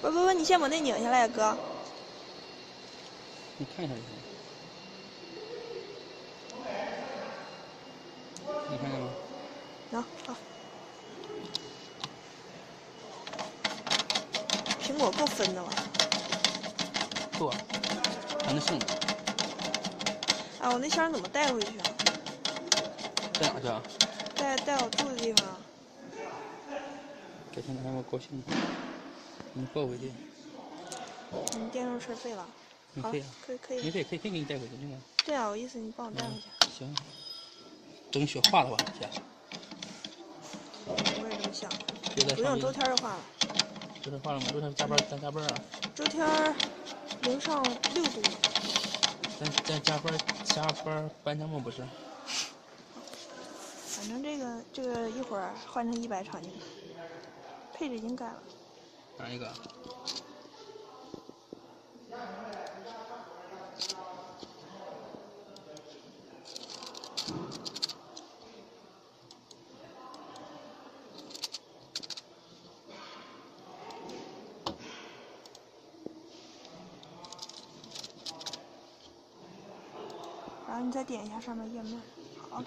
不不不，你先把那拧下来，哥。你看一下就行。你看见吗？能好。苹果够分的了。够啊，还能剩的。哎，我那箱怎么带回去啊？带哪去啊？带带我住的地方。改天还我高兴。你抱回去。你电动车废了。没废啊。可以可以。没废，可以可以给你带回去那个。对啊，我意思你帮我带回去。行。整雪化了吧，姐？我也这么想。不用周天就化了。周天化了吗？周天加班咱加班啊。周天零上六度。咱咱加班加班搬家吗？不是。反正这个这个一会儿换成一百场景，配置已经改了。哪一个？然后你再点一下上面页面，好。